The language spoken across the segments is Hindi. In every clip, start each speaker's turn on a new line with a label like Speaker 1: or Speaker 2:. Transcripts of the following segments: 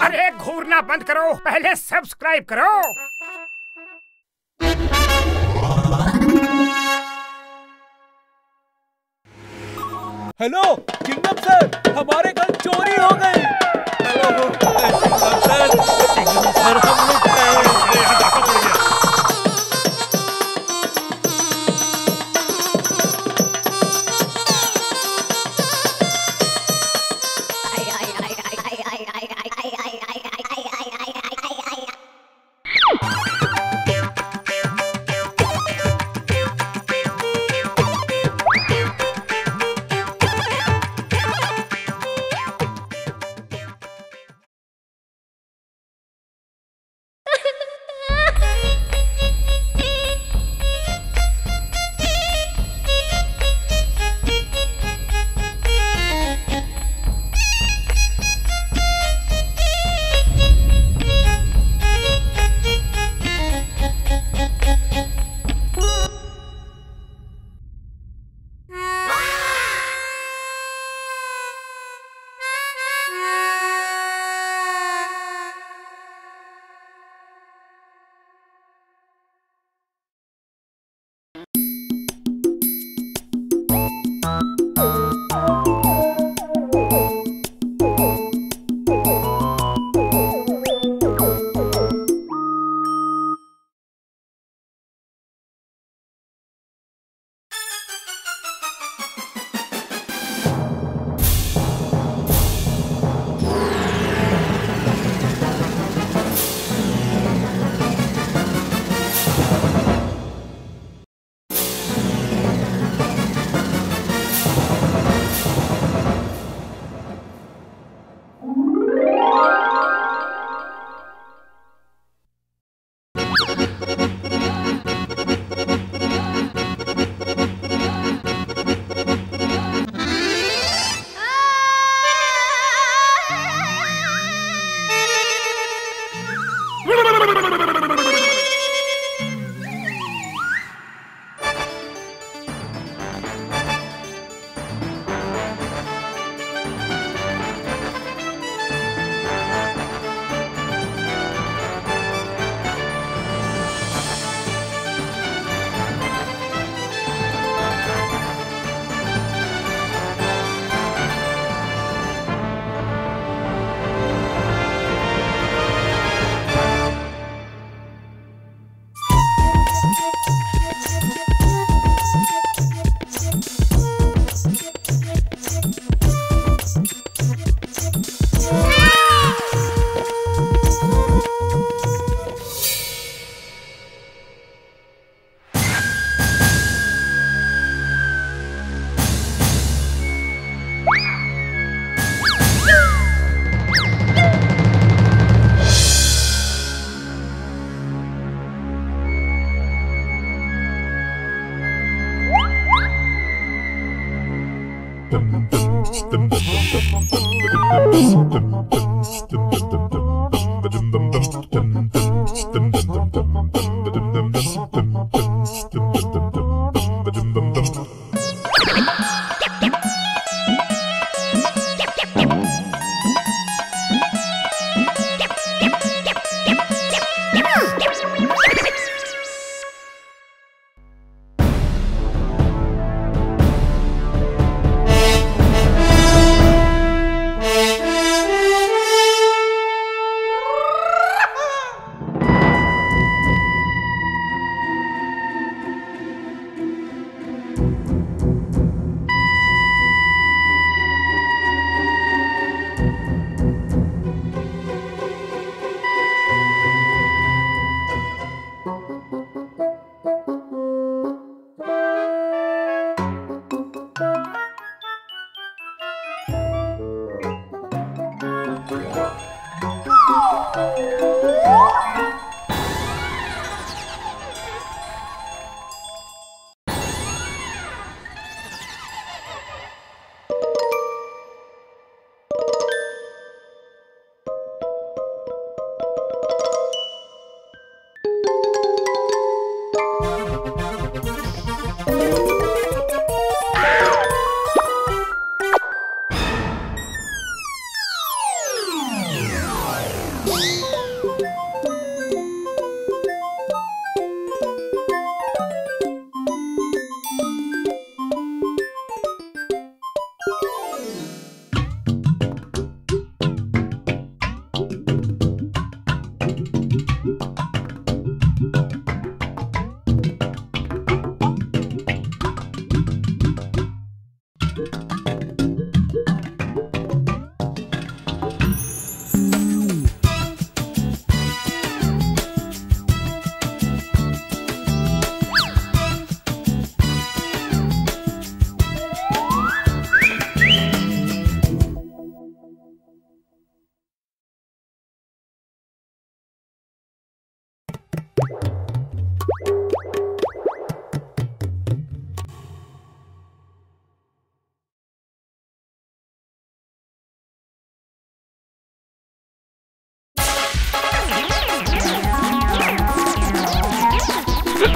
Speaker 1: अरे घूरना बंद करो, पहले सब्सक्राइब करो।
Speaker 2: हेलो किंगडम सर हमारे घर चोरी हो गई।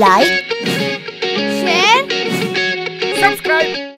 Speaker 3: like, share,
Speaker 1: subscribe.